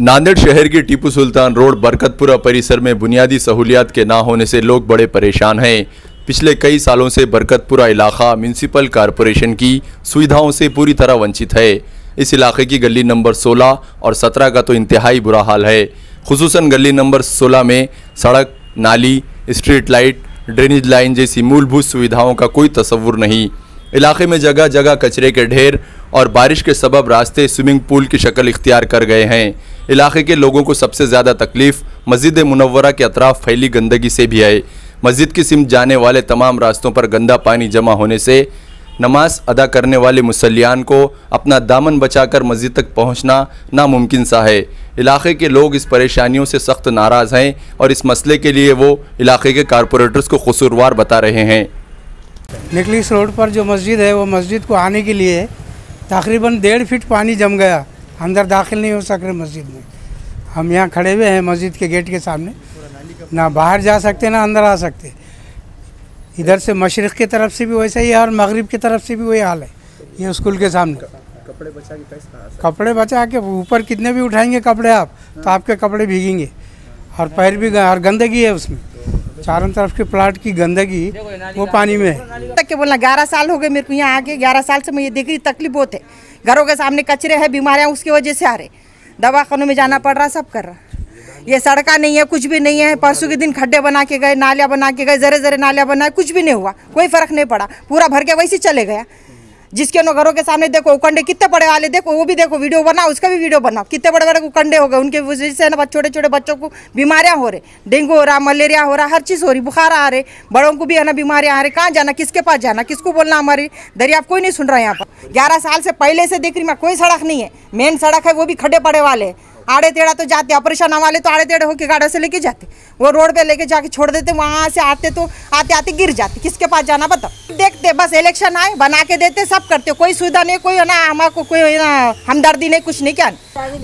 नांदेड़ शहर की टीपू सुल्तान रोड, बरकतपुरा परिसर में बुनियादी सहूलियात के ना होने से लोग बड़े परेशान हैं। पिछले कई सालों से बरकतपुरा इलाका म्यूनसिपल कारपोरेशन की सुविधाओं से पूरी तरह वंचित है। इस इलाके की गली नंबर 16 और 17 का तो इंतहाई बुरा हाल है। खुसूसन गली नंबर 16 में सड़क, नाली, स्ट्रीट लाइट, ड्रेनेज लाइन जैसी मूलभूत सुविधाओं का कोई तस्वुर नहीं। इलाके में जगह जगह कचरे के ढेर और बारिश के सबब रास्ते स्विमिंग पूल की शक्ल इख्तियार कर गए हैं। इलाके के लोगों को सबसे ज़्यादा तकलीफ़ मस्जिद मुनव्वरा के अतराफ फैली गंदगी से भी है। मस्जिद की सिम जाने वाले तमाम रास्तों पर गंदा पानी जमा होने से नमाज़ अदा करने वाले मुसलियान को अपना दामन बचाकर मस्जिद तक पहुँचना नामुमकिन सा है। इलाके के लोग इस परेशानियों से सख्त नाराज़ हैं और इस मसले के लिए वो इलाके के कारपोरेटर्स को कसूरवार बता रहे हैं। निकलिस रोड पर जो मस्जिद है, वो मस्जिद को आने के लिए तकरीबन डेढ़ फीट पानी जम गया। अंदर दाखिल नहीं हो सक रहे मस्जिद में। हम यहाँ खड़े हुए हैं मस्जिद के गेट के सामने। ना बाहर जा सकते ना अंदर आ सकते। इधर से मशरक़ की तरफ़ से भी वैसा ही है और मगरिब की तरफ़ से भी वही हाल है। ये स्कूल के सामने। कपड़े बचा के कपड़े बचा के ऊपर कितने भी उठाएँगे कपड़े आप तो आपके कपड़े भीगेंगे। और पैर भी और गंदगी है उसमें। चारों तरफ़ के प्लाट की गंदगी वो पानी में है। तक के बोलना, ग्यारह साल हो गए मेरे को यहाँ आके, ग्यारह साल से मैं ये देख रही तकलीफ़ बहुत है। घरों के सामने कचरे है, बीमारियाँ उसकी वजह से आ रहे दवाखानों में जाना पड़ रहा, सब कर रहा ये सड़का नहीं है, कुछ भी नहीं है, परसों के दिन खड्डे बना के गए, नालियाँ बना के गए जरे जरे नालियाँ बनाए कुछ भी नहीं हुआ, कोई फ़र्क नहीं पड़ा। पूरा भर के वैसे चले गया। जिसके उन घरों के सामने देखो उकंडे कितने बड़े वाले देखो, वो भी देखो, वीडियो बनाओ, उसका भी वीडियो बनाओ। कितने बड़े बड़े उकंडे हो गए, उनके वजह से ना छोटे छोटे बच्चों को बीमारियाँ हो रहे डेंगू हो रहा, मलेरिया हो रहा, हर चीज़ हो रही, बुखार आ रहे, बड़ों को भी है ना, बीमारियाँ आ रही। कहाँ जाना, किसके पास जाना, किसको बोलना हमारी दरिया? कोई नहीं सुन रहा है यहाँ पर। ग्यारह साल से पहले से देख रही मैं, कोई सड़क नहीं है। मेन सड़क है, वो भी खड्डे पड़े वाले आड़े टेढ़ा तो जाते, ऑपरेशन वाले तो आड़े टेढ़े होकर गाड़ी से लेके जाते। वो रोड पे लेके जाके छोड़ देते, वहाँ से आते तो आते आते गिर जाते। किसके पास जाना बताओ देखते, बस इलेक्शन आए, बना के देते, सब करते। कोई सुविधा नहीं, कोई ना, हमारे कोई ना, हमदर्दी नहीं, कुछ नहीं क्या?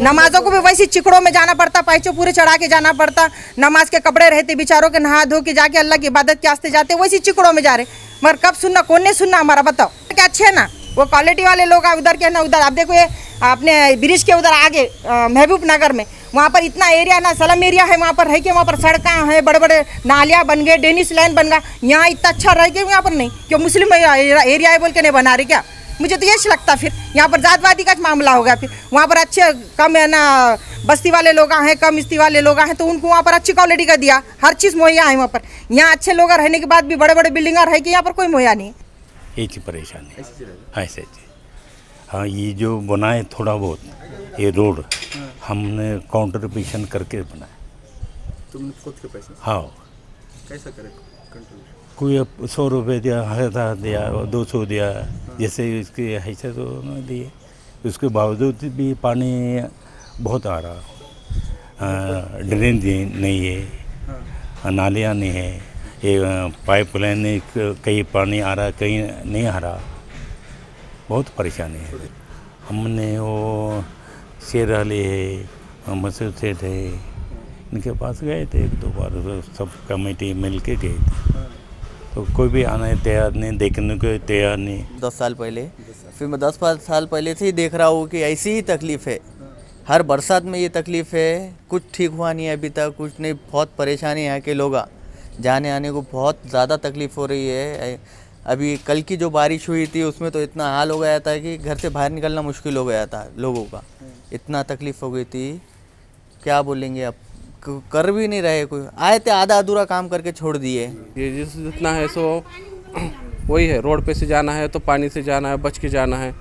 नमाजों को भी वैसे चिकड़ों में जाना पड़ता, पैचो पूरे चढ़ा के जाना पड़ता। नमाज़ के कपड़े रहते, बेचारों के नहा धो के जाके अल्लाह की इबादत के आस्ते जाते, वैसे चिकड़ों में जा रहे। मगर कब सुनना, कौन नहीं सुनना हमारा, बताओ? क्या अच्छे ना? वो क्वालिटी वाले लोग उधर के ना उधर। आप देखो ये, अपने ब्रिज के उधर आगे महबूब नगर में, वहाँ पर इतना एरिया ना सलम एरिया है वहाँ पर, रह के वहाँ पर सड़कें हैं बड़े बड़े नालियाँ बन गए डेनिस लाइन बन गया। यहाँ इतना अच्छा रह के यहाँ पर नहीं, क्यों मुस्लिम एरिया है बोल के नहीं बना रही क्या? मुझे तो यही लगता फिर, यहाँ पर जातवादी का मामला हो गया फिर। वहाँ पर अच्छे, कम है ना, बस्ती वाले लोग हैं, कम इस्ती वाले लोग हैं तो उनको वहाँ पर अच्छी क्वालिटी का दिया। हर चीज़ मुहैया है वहाँ पर। यहाँ अच्छे लोग रहने के बाद भी बड़े बड़े बिल्डिंग रह के यहाँ पर कोई मुहैया नहीं एक ही परेशानी। है ऐसे हाँ ये जो बनाए थोड़ा बहुत ये रोड हमने काउंट्रीब्यूशन करके बनाए। तुमने खुद के पैसे? हाँ। कैसा करे कोई सौ रुपये दिया हज़ार दिया दो सौ दिया जैसे इसके ऐसे तो उन्होंने दिए। उसके बावजूद भी पानी बहुत आ रहा। ड्रेन नहीं है। नालियाँ नहीं है। ये पाइप लाइन कहीं पानी आ रहा, कहीं नहीं आ रहा। बहुत परेशानी है। हमने वो शेर अली है मसूद सेठ है, इनके पास गए थे एक दो बार सब कमेटी मिल के गए थे। तो कोई भी आना तैयार नहीं, देखने को तैयार नहीं। दस साल पहले। फिर मैं दस पाँच साल पहले से ही देख रहा हूँ कि ऐसी ही तकलीफ़ है। हर बरसात में ये तकलीफ़ है, कुछ ठीक हुआ नहीं है अभी तक, कुछ नहीं, बहुत परेशानी है कि लोग। जाने आने को बहुत ज़्यादा तकलीफ़ हो रही है। अभी कल की जो बारिश हुई थी उसमें तो इतना हाल हो गया था कि घर से बाहर निकलना मुश्किल हो गया था लोगों का। इतना तकलीफ़ हो गई थी। क्या बोलेंगे अब? कर भी नहीं रहे कोई। आए थे आधा अधूरा काम करके छोड़ दिए। ये जिस जितना है सो वही है रोड पे से जाना है तो पानी से जाना है बच के जाना है।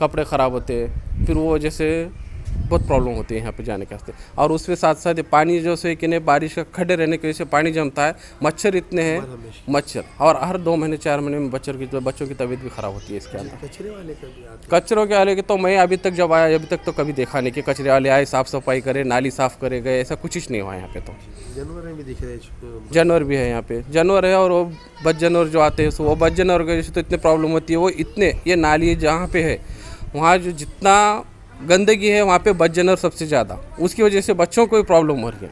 कपड़े ख़राब होते हैं। फिर वो जैसे बहुत प्रॉब्लम होती है यहाँ पे जाने के वास्ते। और उसके साथ साथ पानी जो से कि नहीं बारिश का खड्डे रहने की वजह से पानी जमता है। मच्छर इतने हैं मच्छर। और हर दो महीने चार महीने में बच्चों की तो बच्चों की तबीयत भी ख़राब होती है इसके अंदर। कचरे वाले कचरों के वाले के तो मैं अभी तक जब आया अभी तक तो कभी देखा नहीं कि कचरे वाले आए साफ़ सफ़ाई करे नाली साफ़ करे गए ऐसा कुछ ही नहीं हुआ यहाँ पे तो। जानवर भी दिख रहे जानवर भी है यहाँ पे। जानवर है और वो बच जानवर जो आते हैं वो बच जानवर की वजह से तो इतने प्रॉब्लम होती है वो इतने ये नाली जहाँ पे है वहाँ जो जितना गंदगी है, वहाँ पे बच जाना सबसे ज़्यादा। उसकी वजह से बच्चों को भी प्रॉब्लम हो रही है।